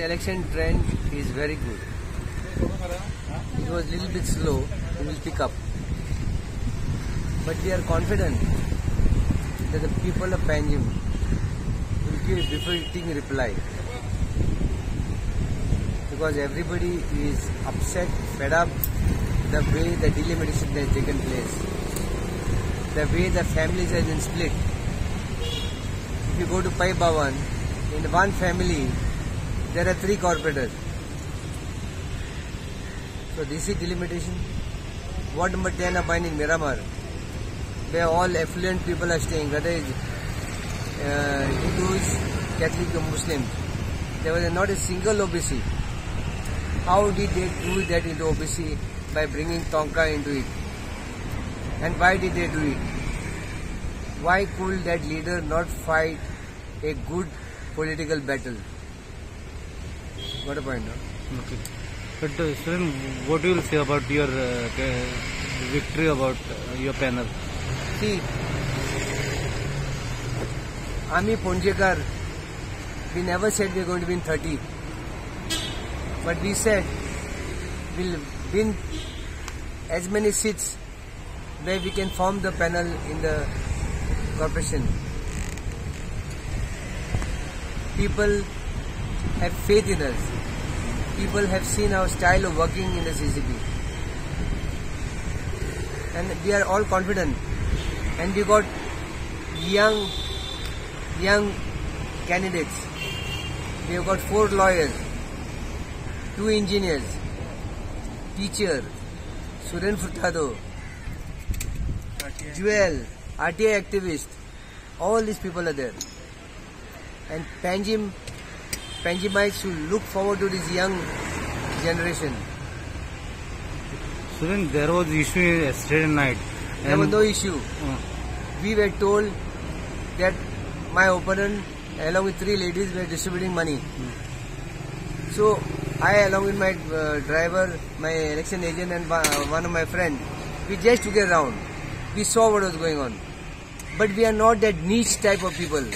Election trend is very good. It was a little bit slow, it will pick up. But we are confident that the people of Panjim will give a befitting reply. Because everybody is upset, fed up the way the delimitation has taken place. The way the families have been split. If you go to Pai Bhavan, in one family there are three corporators. So this is delimitation. What number 10 are buying in Miramar, where all affluent people are staying, whether it's uh, Hindus, Catholic or Muslim. There was not a single OBC. How did they do that into OBC? By bringing Tonca into it. And why did they do it? Why could that leader not fight a good political battle? Got a point, no? Okay. But uh, Suren, what you will say about your uh, victory about uh, your panel? See, Ami Ponjekar, we never said we are going to win 30. But we said we'll win as many seats where we can form the panel in the corporation. People have faith in us. People have seen our style of working in the CCP. And we are all confident. And we got young, young candidates. We have got four lawyers, two engineers, teacher, Suren Furtado, Jewel, RTI activist. All these people are there. And Panjim, Panjimites should look forward to this young generation. Suren, there was issue yesterday night. There was no issue. Uh, We were told that my opponent, along with three ladies, were distributing money. So I, along with my uh, driver, my election agent, and one one of my friends, we just took a round. We saw what was going on. But we are not that niche type of people.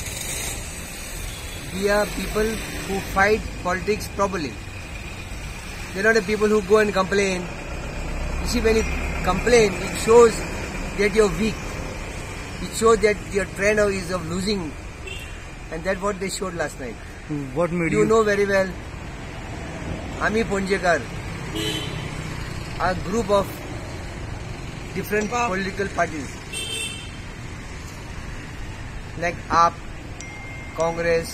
We are people who fight politics properly. They're not the people who go and complain. You see, when you complain, it shows that you're weak. It shows that your trend of- is of losing. And that's what they showed last night. what made You you? know very well, Ami Ponjekar, a group of different political parties like AAP, Congress,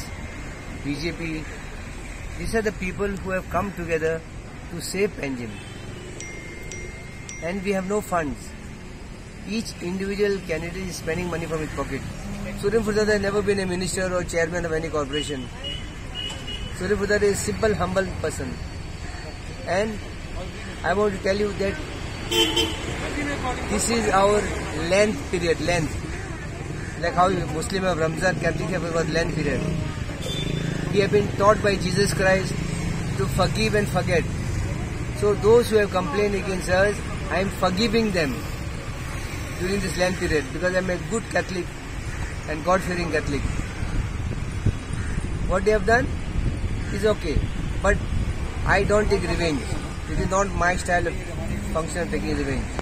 BJP. These are the people who have come together to save Panjim. And we have no funds. Each individual candidate is spending money from his pocket. Surya Furtado has never been a minister or chairman of any corporation. Surya Furtado is a simple, humble person. And I want to tell you that this is our Lent period, Lent. Like how Muslim have Ramzan, Catholic have Lent period. We have been taught by Jesus Christ to forgive and forget. So those who have complained against us, I am forgiving them during this Lent period because I am a good Catholic and God-fearing Catholic. What they have done is okay, but I don't take revenge. It is not my style of function of taking revenge.